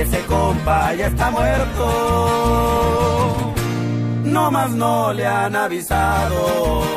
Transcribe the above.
ese compa ya está muerto. No más no le han avisado.